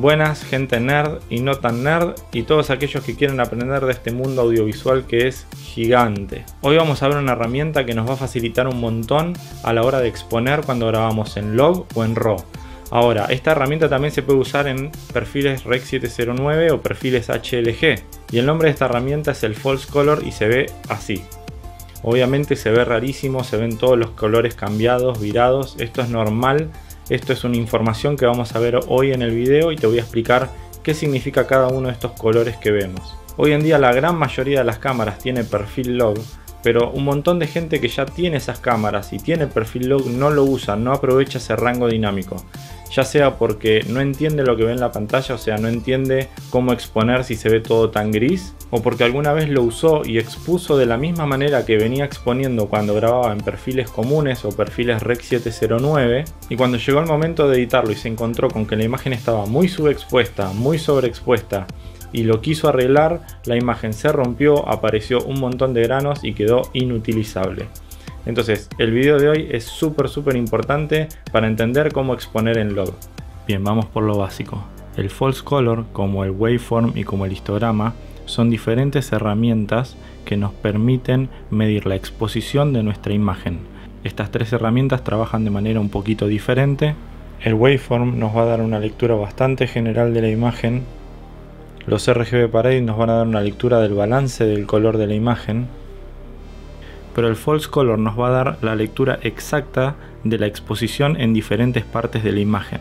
Buenas, gente nerd y no tan nerd y todos aquellos que quieren aprender de este mundo audiovisual que es gigante. Hoy vamos a ver una herramienta que nos va a facilitar un montón a la hora de exponer cuando grabamos en log o en RAW. Ahora, esta herramienta también se puede usar en perfiles Rec 709 o perfiles HLG. Y el nombre de esta herramienta es el False Color y se ve así. Obviamente se ve rarísimo, se ven todos los colores cambiados, virados. Esto es normal esto es una información que vamos a ver hoy en el video y te voy a explicar qué significa cada uno de estos colores que vemos. Hoy en día la gran mayoría de las cámaras tiene perfil log, pero un montón de gente que ya tiene esas cámaras y tiene perfil log no lo usa, no aprovecha ese rango dinámico. Ya sea porque no entiende lo que ve en la pantalla, o sea, no entiende cómo exponer si se ve todo tan gris, o porque alguna vez lo usó y expuso de la misma manera que venía exponiendo cuando grababa en perfiles comunes o perfiles Rec 709, y cuando llegó el momento de editarlo y se encontró con que la imagen estaba muy subexpuesta, muy sobreexpuesta, y lo quiso arreglar, la imagen se rompió, apareció un montón de granos y quedó inutilizable. Entonces, el video de hoy es súper súper importante para entender cómo exponer en log. Bien, vamos por lo básico. El false color, como el waveform y como el histograma, son diferentes herramientas que nos permiten medir la exposición de nuestra imagen. Estas tres herramientas trabajan de manera un poquito diferente. El waveform nos va a dar una lectura bastante general de la imagen. Los RGB Parade nos van a dar una lectura del balance del color de la imagen pero el false color nos va a dar la lectura exacta de la exposición en diferentes partes de la imagen.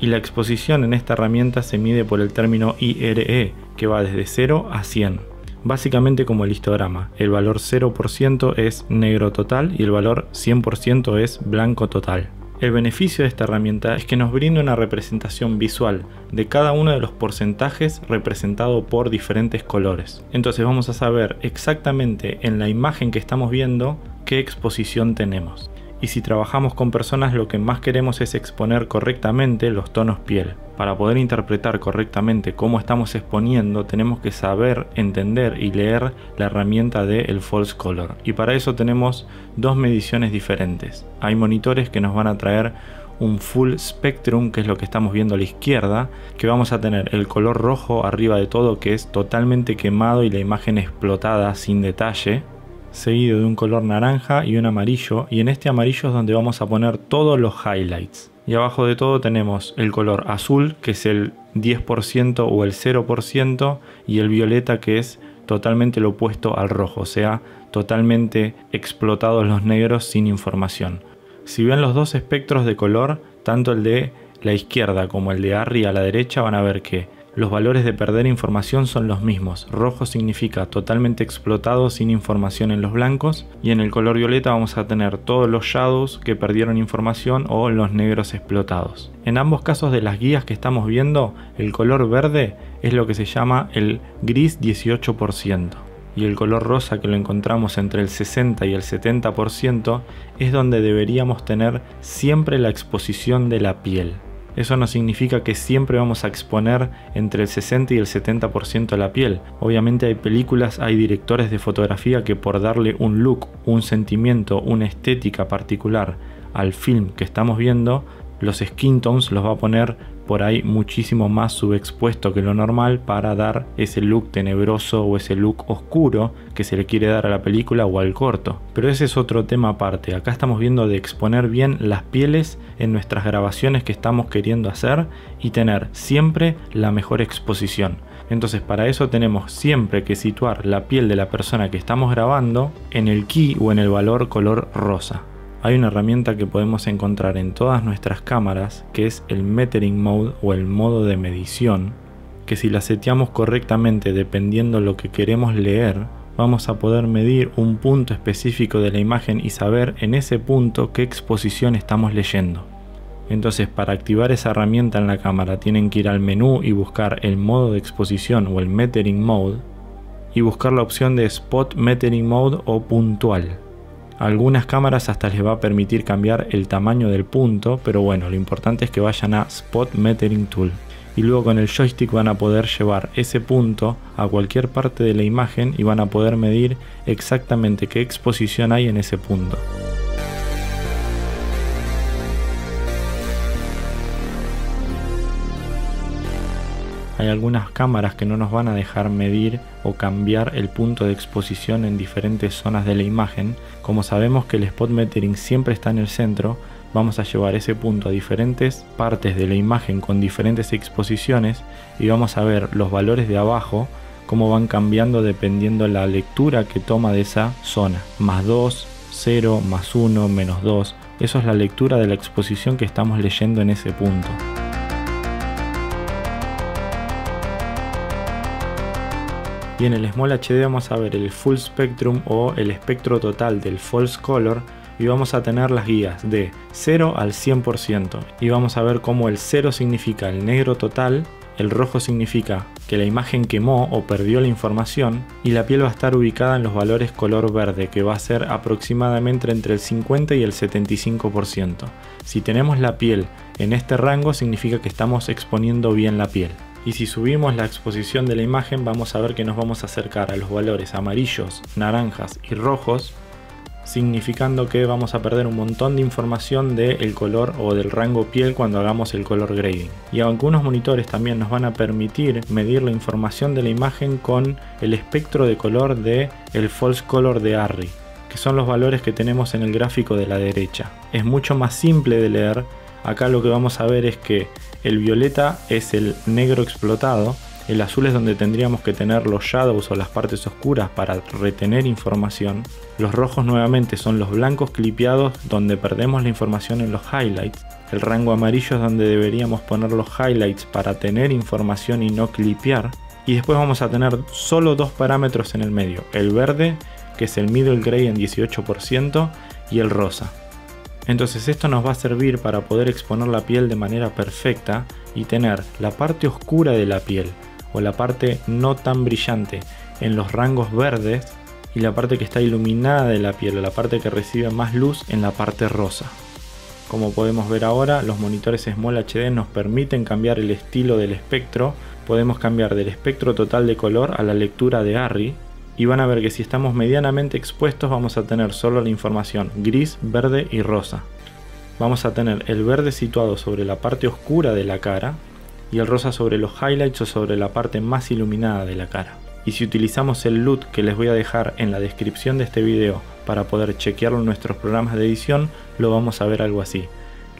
Y la exposición en esta herramienta se mide por el término IRE, que va desde 0 a 100. Básicamente como el histograma, el valor 0% es negro total y el valor 100% es blanco total. El beneficio de esta herramienta es que nos brinda una representación visual de cada uno de los porcentajes representado por diferentes colores. Entonces vamos a saber exactamente en la imagen que estamos viendo qué exposición tenemos y si trabajamos con personas lo que más queremos es exponer correctamente los tonos piel. Para poder interpretar correctamente cómo estamos exponiendo tenemos que saber, entender y leer la herramienta de el false color. Y para eso tenemos dos mediciones diferentes. Hay monitores que nos van a traer un full spectrum, que es lo que estamos viendo a la izquierda, que vamos a tener el color rojo arriba de todo, que es totalmente quemado y la imagen explotada sin detalle seguido de un color naranja y un amarillo y en este amarillo es donde vamos a poner todos los highlights. Y abajo de todo tenemos el color azul que es el 10% o el 0% y el violeta que es totalmente lo opuesto al rojo, o sea, totalmente explotados los negros sin información. Si ven los dos espectros de color, tanto el de la izquierda como el de arriba a la derecha van a ver que los valores de perder información son los mismos. Rojo significa totalmente explotado sin información en los blancos y en el color violeta vamos a tener todos los shadows que perdieron información o los negros explotados. En ambos casos de las guías que estamos viendo, el color verde es lo que se llama el gris 18% y el color rosa que lo encontramos entre el 60 y el 70% es donde deberíamos tener siempre la exposición de la piel. Eso no significa que siempre vamos a exponer entre el 60 y el 70% de la piel. Obviamente hay películas, hay directores de fotografía que por darle un look, un sentimiento, una estética particular al film que estamos viendo, los skin tones los va a poner por ahí muchísimo más subexpuesto que lo normal para dar ese look tenebroso o ese look oscuro que se le quiere dar a la película o al corto. Pero ese es otro tema aparte. Acá estamos viendo de exponer bien las pieles en nuestras grabaciones que estamos queriendo hacer y tener siempre la mejor exposición. Entonces para eso tenemos siempre que situar la piel de la persona que estamos grabando en el key o en el valor color rosa hay una herramienta que podemos encontrar en todas nuestras cámaras que es el Metering Mode o el modo de medición, que si la seteamos correctamente dependiendo lo que queremos leer, vamos a poder medir un punto específico de la imagen y saber en ese punto qué exposición estamos leyendo. Entonces para activar esa herramienta en la cámara tienen que ir al menú y buscar el modo de exposición o el Metering Mode y buscar la opción de Spot Metering Mode o puntual algunas cámaras hasta les va a permitir cambiar el tamaño del punto, pero bueno, lo importante es que vayan a Spot Metering Tool. Y luego con el joystick van a poder llevar ese punto a cualquier parte de la imagen y van a poder medir exactamente qué exposición hay en ese punto. Hay algunas cámaras que no nos van a dejar medir o cambiar el punto de exposición en diferentes zonas de la imagen. Como sabemos que el spot metering siempre está en el centro, vamos a llevar ese punto a diferentes partes de la imagen con diferentes exposiciones y vamos a ver los valores de abajo cómo van cambiando dependiendo la lectura que toma de esa zona. Más 2, 0, más 1, menos 2. Eso es la lectura de la exposición que estamos leyendo en ese punto. Y en el Small HD vamos a ver el Full Spectrum o el espectro total del False Color y vamos a tener las guías de 0 al 100% y vamos a ver cómo el 0 significa el negro total, el rojo significa que la imagen quemó o perdió la información y la piel va a estar ubicada en los valores color verde que va a ser aproximadamente entre el 50 y el 75%. Si tenemos la piel en este rango significa que estamos exponiendo bien la piel y si subimos la exposición de la imagen vamos a ver que nos vamos a acercar a los valores amarillos, naranjas y rojos significando que vamos a perder un montón de información del color o del rango piel cuando hagamos el color grading. Y algunos monitores también nos van a permitir medir la información de la imagen con el espectro de color de el false color de ARRI, que son los valores que tenemos en el gráfico de la derecha. Es mucho más simple de leer. Acá lo que vamos a ver es que el violeta es el negro explotado, el azul es donde tendríamos que tener los shadows o las partes oscuras para retener información. Los rojos nuevamente son los blancos clipeados donde perdemos la información en los highlights. El rango amarillo es donde deberíamos poner los highlights para tener información y no clipear. Y después vamos a tener solo dos parámetros en el medio. El verde, que es el middle gray en 18%, y el rosa. Entonces esto nos va a servir para poder exponer la piel de manera perfecta y tener la parte oscura de la piel o la parte no tan brillante en los rangos verdes y la parte que está iluminada de la piel o la parte que recibe más luz en la parte rosa. Como podemos ver ahora, los monitores Small HD nos permiten cambiar el estilo del espectro. Podemos cambiar del espectro total de color a la lectura de ARRI, y van a ver que si estamos medianamente expuestos vamos a tener solo la información gris, verde y rosa. Vamos a tener el verde situado sobre la parte oscura de la cara y el rosa sobre los highlights o sobre la parte más iluminada de la cara. Y si utilizamos el LUT que les voy a dejar en la descripción de este video para poder chequearlo en nuestros programas de edición, lo vamos a ver algo así.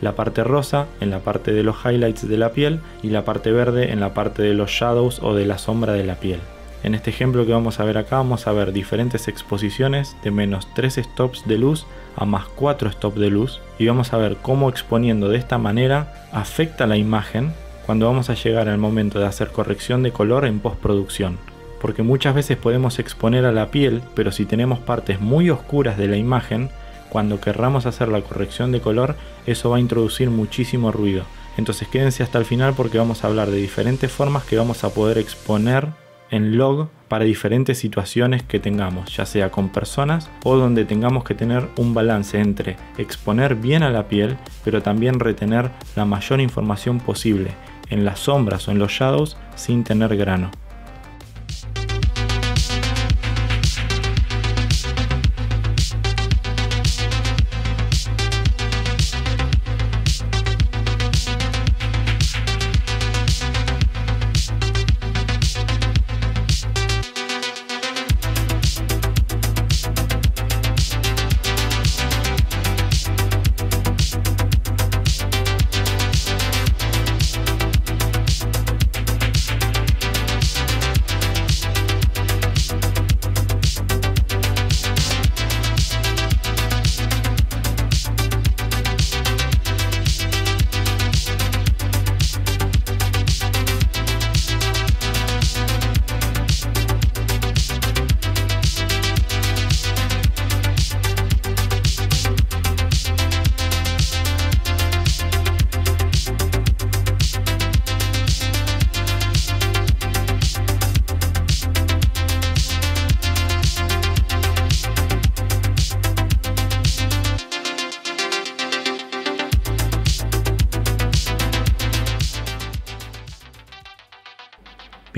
La parte rosa en la parte de los highlights de la piel y la parte verde en la parte de los shadows o de la sombra de la piel. En este ejemplo que vamos a ver acá vamos a ver diferentes exposiciones de menos 3 stops de luz a más 4 stops de luz y vamos a ver cómo exponiendo de esta manera afecta la imagen cuando vamos a llegar al momento de hacer corrección de color en postproducción. Porque muchas veces podemos exponer a la piel, pero si tenemos partes muy oscuras de la imagen, cuando querramos hacer la corrección de color, eso va a introducir muchísimo ruido. Entonces quédense hasta el final porque vamos a hablar de diferentes formas que vamos a poder exponer en log para diferentes situaciones que tengamos, ya sea con personas o donde tengamos que tener un balance entre exponer bien a la piel, pero también retener la mayor información posible en las sombras o en los shadows sin tener grano.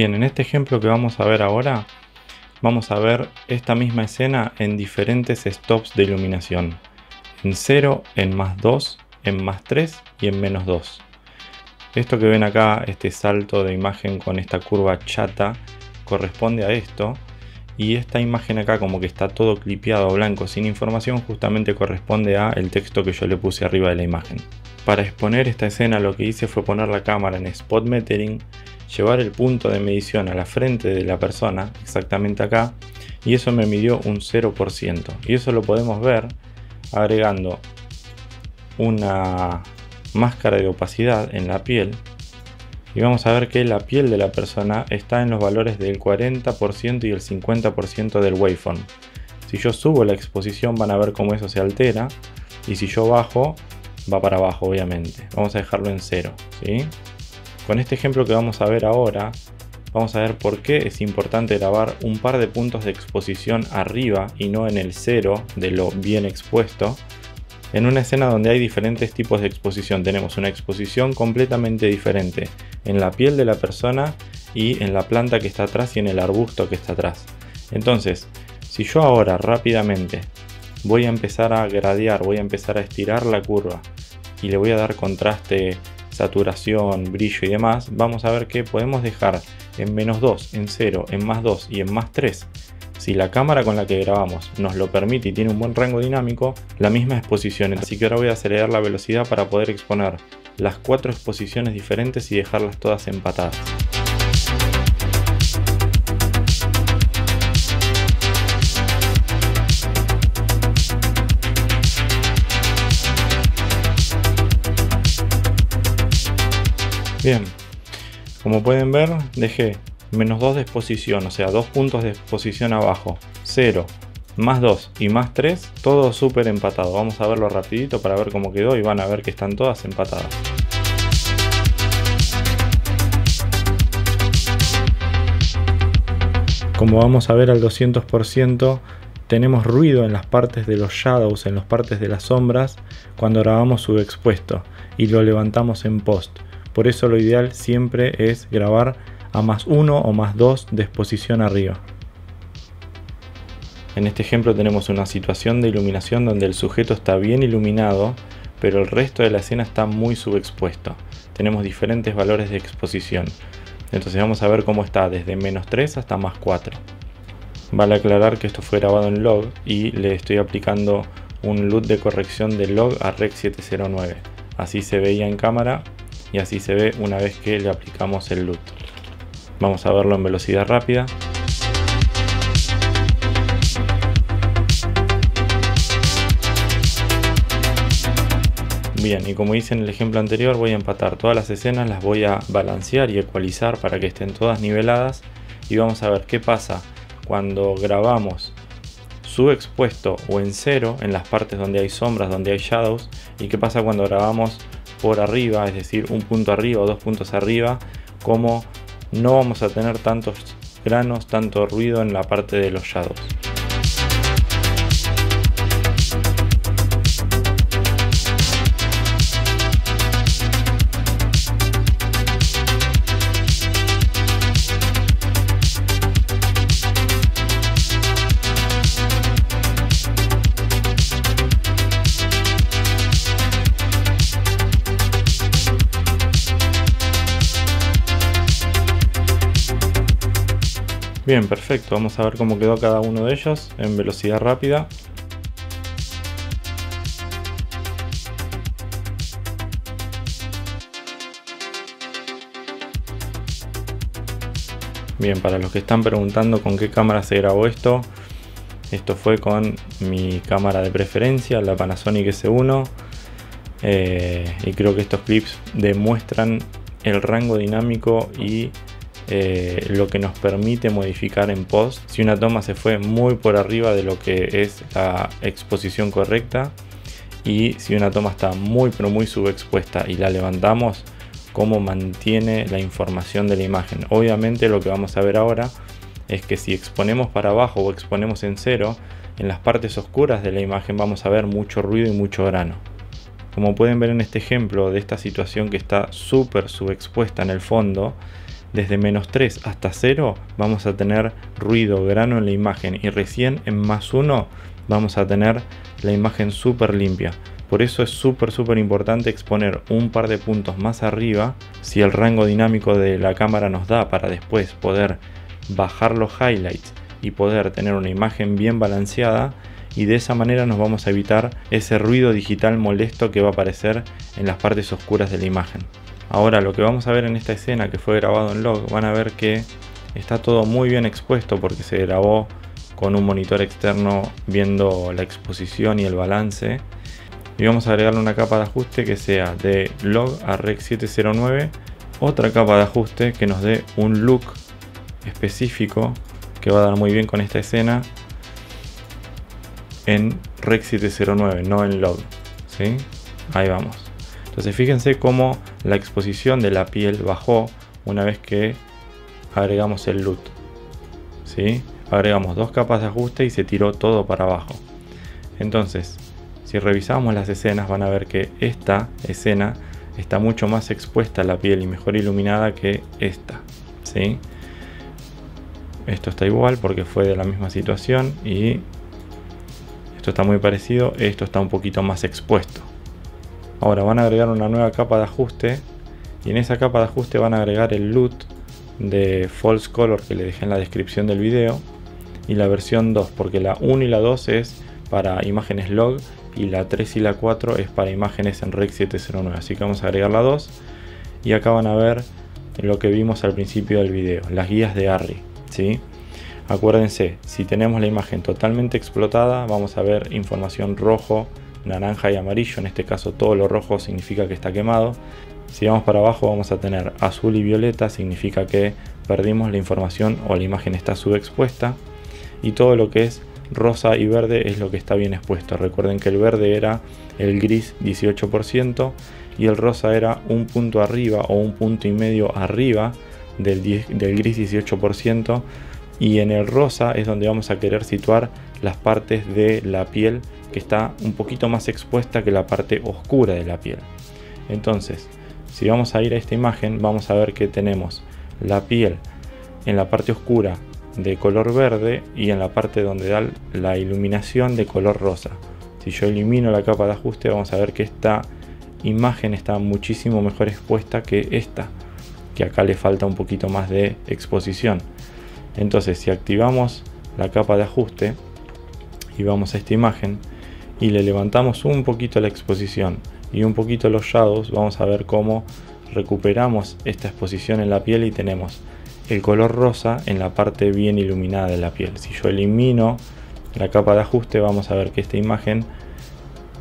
En este ejemplo que vamos a ver ahora, vamos a ver esta misma escena en diferentes stops de iluminación. En 0, en más 2, en más 3 y en menos 2. Esto que ven acá, este salto de imagen con esta curva chata, corresponde a esto. Y esta imagen acá como que está todo clipeado blanco sin información justamente corresponde a el texto que yo le puse arriba de la imagen. Para exponer esta escena lo que hice fue poner la cámara en spot metering, llevar el punto de medición a la frente de la persona, exactamente acá, y eso me midió un 0%. Y eso lo podemos ver agregando una máscara de opacidad en la piel y vamos a ver que la piel de la persona está en los valores del 40% y el 50% del waveform. Si yo subo la exposición van a ver cómo eso se altera y si yo bajo va para abajo obviamente. Vamos a dejarlo en cero. ¿sí? Con este ejemplo que vamos a ver ahora vamos a ver por qué es importante grabar un par de puntos de exposición arriba y no en el cero de lo bien expuesto en una escena donde hay diferentes tipos de exposición. Tenemos una exposición completamente diferente en la piel de la persona y en la planta que está atrás y en el arbusto que está atrás. Entonces, si yo ahora rápidamente voy a empezar a gradear, voy a empezar a estirar la curva y le voy a dar contraste, saturación, brillo y demás, vamos a ver que podemos dejar en menos 2, en 0, en más 2 y en más 3 si la cámara con la que grabamos nos lo permite y tiene un buen rango dinámico, la misma exposición. Así que ahora voy a acelerar la velocidad para poder exponer las cuatro exposiciones diferentes y dejarlas todas empatadas. Bien, como pueden ver, dejé menos 2 de exposición, o sea, dos puntos de exposición abajo, 0, más 2 y más 3, todo súper empatado. Vamos a verlo rapidito para ver cómo quedó y van a ver que están todas empatadas. Como vamos a ver al 200%, tenemos ruido en las partes de los shadows, en las partes de las sombras, cuando grabamos subexpuesto y lo levantamos en post. Por eso lo ideal siempre es grabar a más 1 o más 2 de exposición arriba. En este ejemplo tenemos una situación de iluminación donde el sujeto está bien iluminado, pero el resto de la escena está muy subexpuesto. Tenemos diferentes valores de exposición. Entonces vamos a ver cómo está desde menos 3 hasta más 4. Vale aclarar que esto fue grabado en log y le estoy aplicando un LUT de corrección de log a Rec 709. Así se veía en cámara y así se ve una vez que le aplicamos el LUT. Vamos a verlo en velocidad rápida. Bien, y como hice en el ejemplo anterior, voy a empatar todas las escenas, las voy a balancear y ecualizar para que estén todas niveladas. Y vamos a ver qué pasa cuando grabamos subexpuesto o en cero en las partes donde hay sombras, donde hay shadows. Y qué pasa cuando grabamos por arriba, es decir, un punto arriba o dos puntos arriba, como no vamos a tener tantos granos, tanto ruido en la parte de los shadows. Bien, perfecto. Vamos a ver cómo quedó cada uno de ellos en velocidad rápida. Bien, para los que están preguntando con qué cámara se grabó esto, esto fue con mi cámara de preferencia, la Panasonic S1. Eh, y creo que estos clips demuestran el rango dinámico y eh, lo que nos permite modificar en post. Si una toma se fue muy por arriba de lo que es la exposición correcta y si una toma está muy pero muy subexpuesta y la levantamos cómo mantiene la información de la imagen obviamente lo que vamos a ver ahora es que si exponemos para abajo o exponemos en cero en las partes oscuras de la imagen vamos a ver mucho ruido y mucho grano. Como pueden ver en este ejemplo de esta situación que está súper subexpuesta en el fondo desde menos 3 hasta 0 vamos a tener ruido, grano en la imagen y recién en más 1 vamos a tener la imagen súper limpia. Por eso es súper súper importante exponer un par de puntos más arriba si el rango dinámico de la cámara nos da para después poder bajar los highlights y poder tener una imagen bien balanceada y de esa manera nos vamos a evitar ese ruido digital molesto que va a aparecer en las partes oscuras de la imagen. Ahora lo que vamos a ver en esta escena que fue grabado en log van a ver que está todo muy bien expuesto porque se grabó con un monitor externo viendo la exposición y el balance y vamos a agregarle una capa de ajuste que sea de log a rec 709 otra capa de ajuste que nos dé un look específico que va a dar muy bien con esta escena en rec 709 no en log ¿sí? ahí vamos entonces fíjense cómo la exposición de la piel bajó una vez que agregamos el LUT ¿sí? agregamos dos capas de ajuste y se tiró todo para abajo entonces si revisamos las escenas van a ver que esta escena está mucho más expuesta a la piel y mejor iluminada que esta ¿sí? esto está igual porque fue de la misma situación y esto está muy parecido esto está un poquito más expuesto ahora van a agregar una nueva capa de ajuste y en esa capa de ajuste van a agregar el LUT de False Color que le dejé en la descripción del video y la versión 2 porque la 1 y la 2 es para imágenes log y la 3 y la 4 es para imágenes en Rec 709 así que vamos a agregar la 2 y acá van a ver lo que vimos al principio del video las guías de ARRI ¿sí? acuérdense si tenemos la imagen totalmente explotada vamos a ver información rojo naranja y amarillo en este caso todo lo rojo significa que está quemado si vamos para abajo vamos a tener azul y violeta, significa que perdimos la información o la imagen está subexpuesta. Y todo lo que es rosa y verde es lo que está bien expuesto. Recuerden que el verde era el gris 18% y el rosa era un punto arriba o un punto y medio arriba del, del gris 18%. Y en el rosa es donde vamos a querer situar las partes de la piel que está un poquito más expuesta que la parte oscura de la piel. Entonces, si vamos a ir a esta imagen, vamos a ver que tenemos la piel en la parte oscura de color verde y en la parte donde da la iluminación de color rosa. Si yo elimino la capa de ajuste, vamos a ver que esta imagen está muchísimo mejor expuesta que esta, que acá le falta un poquito más de exposición. Entonces, si activamos la capa de ajuste y vamos a esta imagen y le levantamos un poquito la exposición y un poquito los shadows, vamos a ver cómo recuperamos esta exposición en la piel y tenemos el color rosa en la parte bien iluminada de la piel. Si yo elimino la capa de ajuste, vamos a ver que esta imagen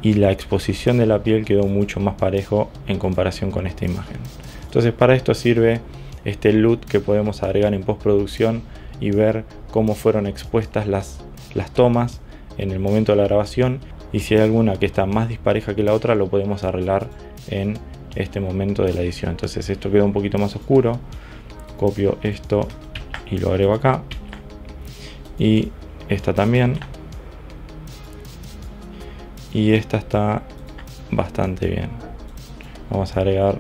y la exposición de la piel quedó mucho más parejo en comparación con esta imagen. Entonces para esto sirve este LUT que podemos agregar en postproducción y ver cómo fueron expuestas las, las tomas en el momento de la grabación y si hay alguna que está más dispareja que la otra lo podemos arreglar en este momento de la edición. Entonces esto queda un poquito más oscuro. Copio esto y lo agrego acá. Y esta también. Y esta está bastante bien. Vamos a agregar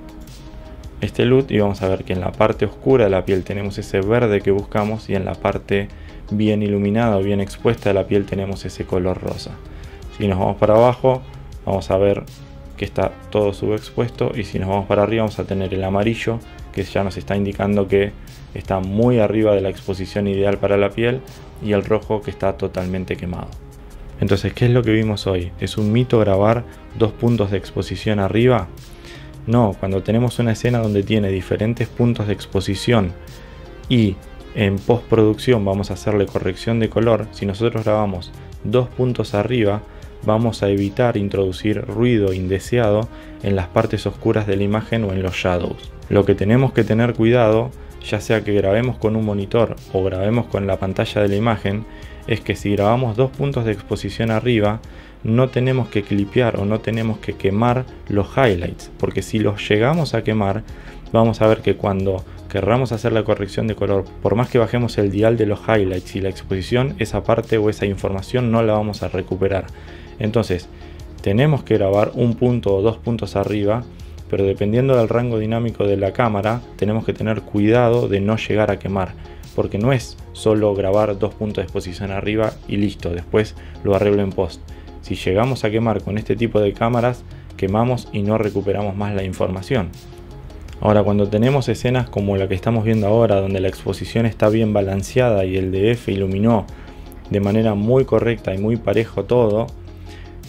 este LUT y vamos a ver que en la parte oscura de la piel tenemos ese verde que buscamos y en la parte bien iluminada o bien expuesta de la piel tenemos ese color rosa si nos vamos para abajo, vamos a ver que está todo subexpuesto y si nos vamos para arriba vamos a tener el amarillo que ya nos está indicando que está muy arriba de la exposición ideal para la piel y el rojo que está totalmente quemado. Entonces, ¿qué es lo que vimos hoy? ¿Es un mito grabar dos puntos de exposición arriba? No, cuando tenemos una escena donde tiene diferentes puntos de exposición y en postproducción vamos a hacerle corrección de color, si nosotros grabamos dos puntos arriba, vamos a evitar introducir ruido indeseado en las partes oscuras de la imagen o en los shadows. Lo que tenemos que tener cuidado, ya sea que grabemos con un monitor o grabemos con la pantalla de la imagen, es que si grabamos dos puntos de exposición arriba, no tenemos que clipear o no tenemos que quemar los highlights, porque si los llegamos a quemar, vamos a ver que cuando querramos hacer la corrección de color, por más que bajemos el dial de los highlights y la exposición, esa parte o esa información no la vamos a recuperar. Entonces, tenemos que grabar un punto o dos puntos arriba, pero dependiendo del rango dinámico de la cámara, tenemos que tener cuidado de no llegar a quemar, porque no es solo grabar dos puntos de exposición arriba y listo, después lo arreglo en post. Si llegamos a quemar con este tipo de cámaras, quemamos y no recuperamos más la información. Ahora, cuando tenemos escenas como la que estamos viendo ahora, donde la exposición está bien balanceada y el DF iluminó de manera muy correcta y muy parejo todo,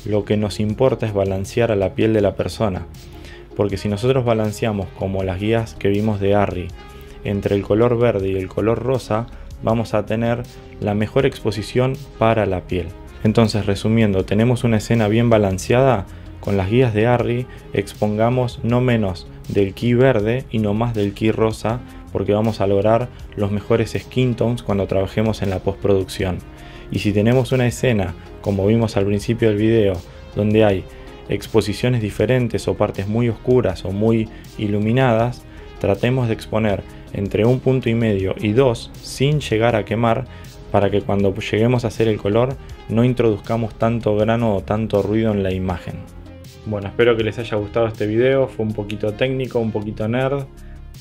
lo que nos importa es balancear a la piel de la persona. Porque si nosotros balanceamos como las guías que vimos de Harry entre el color verde y el color rosa, vamos a tener la mejor exposición para la piel. Entonces, resumiendo, tenemos una escena bien balanceada, con las guías de Harry expongamos no menos del key verde y no más del key rosa porque vamos a lograr los mejores skin tones cuando trabajemos en la postproducción. Y si tenemos una escena, como vimos al principio del video, donde hay exposiciones diferentes o partes muy oscuras o muy iluminadas, tratemos de exponer entre un punto y medio y dos sin llegar a quemar para que cuando lleguemos a hacer el color no introduzcamos tanto grano o tanto ruido en la imagen. Bueno, espero que les haya gustado este video, fue un poquito técnico, un poquito nerd,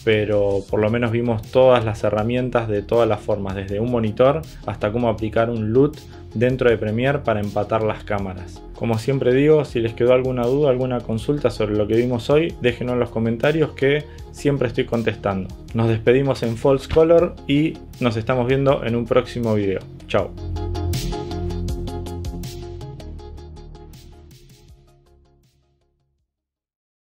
pero por lo menos vimos todas las herramientas de todas las formas, desde un monitor hasta cómo aplicar un LUT dentro de Premiere para empatar las cámaras. Como siempre digo, si les quedó alguna duda, alguna consulta sobre lo que vimos hoy, déjenlo en los comentarios que siempre estoy contestando. Nos despedimos en False Color y nos estamos viendo en un próximo video. Chao.